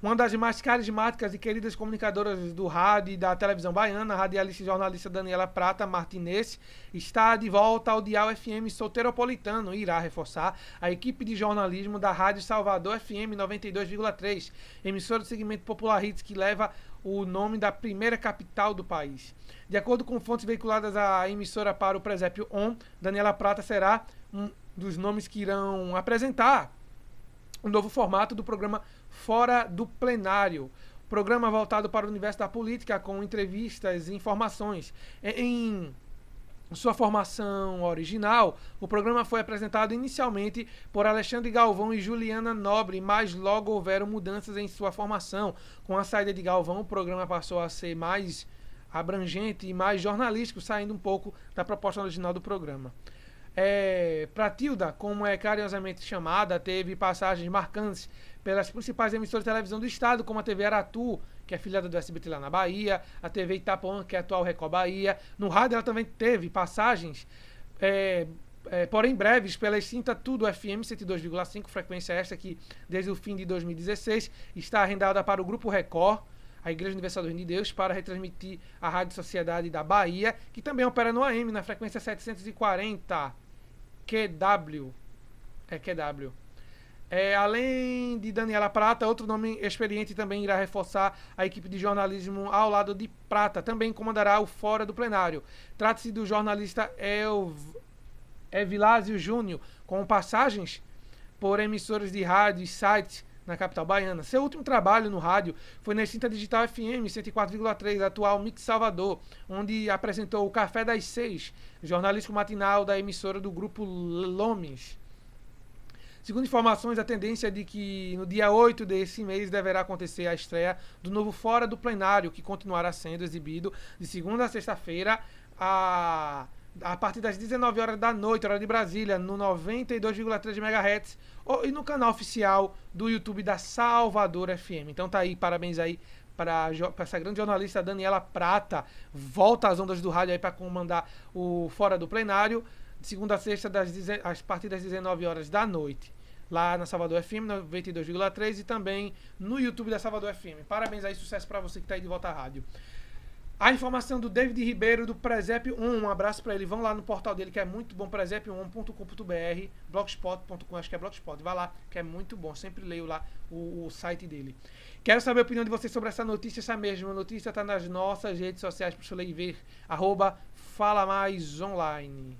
Uma das mais carismáticas e queridas comunicadoras do rádio e da televisão baiana, a radialista e jornalista Daniela Prata Martinez, está de volta ao Dial FM Solteiropolitano e irá reforçar a equipe de jornalismo da Rádio Salvador FM 92,3, emissora do segmento Popular Hits que leva o nome da primeira capital do país. De acordo com fontes veiculadas à emissora para o Presépio On, Daniela Prata será um dos nomes que irão apresentar o novo formato do programa Fora do Plenário. Programa voltado para o universo da política, com entrevistas e informações. Em sua formação original, o programa foi apresentado inicialmente por Alexandre Galvão e Juliana Nobre, mas logo houveram mudanças em sua formação. Com a saída de Galvão, o programa passou a ser mais abrangente e mais jornalístico, saindo um pouco da proposta original do programa. É, Pratilda, como é carinhosamente chamada, teve passagens marcantes pelas principais emissoras de televisão do estado, como a TV Aratu, que é filiada do SBT lá na Bahia, a TV Itapuã, que é atual Record Bahia. No rádio ela também teve passagens, é, é, porém breves, pela extinta Tudo FM 102,5, frequência esta que desde o fim de 2016 está arrendada para o Grupo Record, a Igreja Universal do Reino de Deus, para retransmitir a Rádio Sociedade da Bahia, que também opera no AM, na frequência 740 QW. É QW. É, além de Daniela Prata, outro nome experiente também irá reforçar a equipe de jornalismo ao lado de Prata. Também comandará o Fora do Plenário. Trata-se do jornalista. Evilásio Júnior, com passagens por emissoras de rádio e sites na capital baiana. Seu último trabalho no rádio foi na extinta Digital FM 104,3, atual Mix Salvador, onde apresentou o Café das Seis, jornalístico matinal da emissora do grupo Lomes. Segundo informações, a tendência é de que no dia 8 desse mês deverá acontecer a estreia do novo Fora do Plenário, que continuará sendo exibido de segunda a sexta-feira a, a partir das 19 horas da noite, hora de Brasília, no 92,3 MHz e no canal oficial do YouTube da Salvador FM. Então tá aí, parabéns aí para essa grande jornalista Daniela Prata. Volta às ondas do rádio aí para comandar o Fora do Plenário, de segunda a sexta, das, a partir das 19 horas da noite lá na Salvador FM 92,3 e também no YouTube da Salvador FM. Parabéns aí, sucesso para você que está aí de volta à rádio. A informação do David Ribeiro do Presépio 1, um abraço para ele. Vão lá no portal dele que é muito bom, presépio1.com.br, blogspot.com, acho que é blogspot. Vai lá, que é muito bom. Sempre leio lá o, o, site dele. Quero saber a opinião de vocês sobre essa notícia, essa mesma notícia está nas nossas redes sociais para você ver, arroba Fala Mais Online.